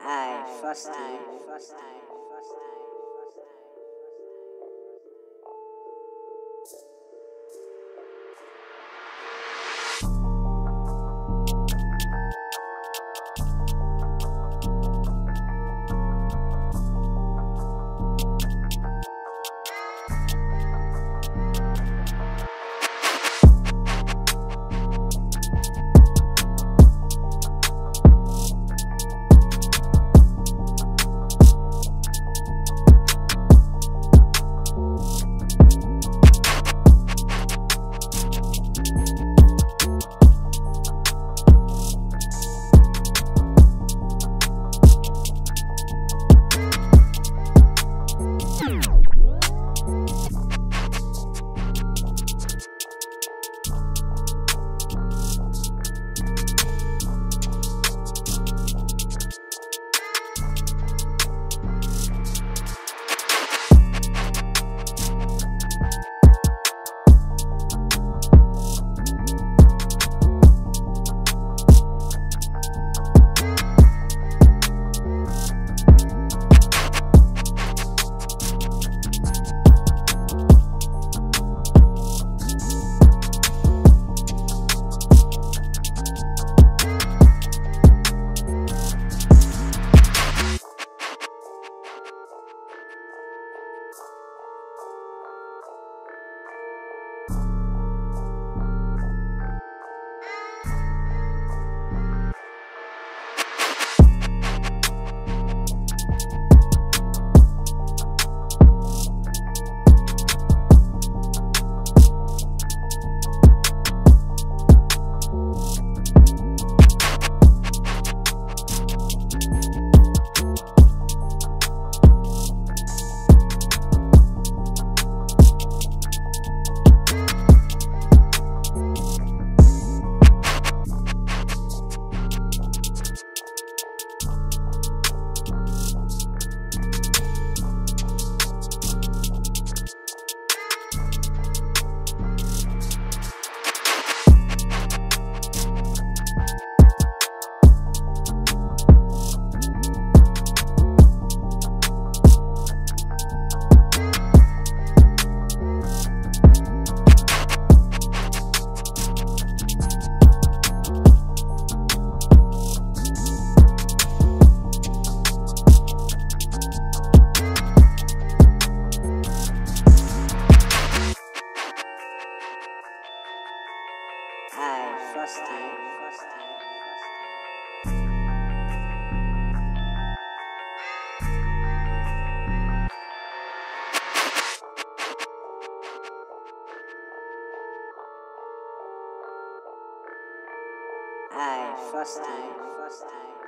Aye, first time, Aye, first time, first first time, first time.